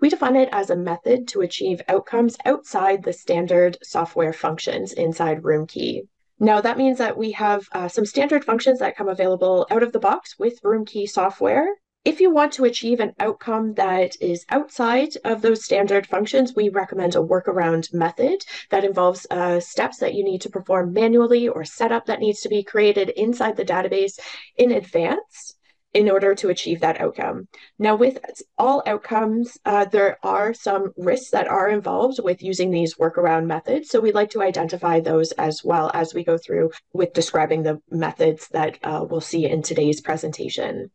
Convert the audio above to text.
we define it as a method to achieve outcomes outside the standard software functions inside Roomkey. Now, that means that we have uh, some standard functions that come available out of the box with Roomkey software. If you want to achieve an outcome that is outside of those standard functions, we recommend a workaround method that involves uh, steps that you need to perform manually or setup that needs to be created inside the database in advance in order to achieve that outcome. Now, with all outcomes, uh, there are some risks that are involved with using these workaround methods. So we'd like to identify those as well as we go through with describing the methods that uh, we'll see in today's presentation.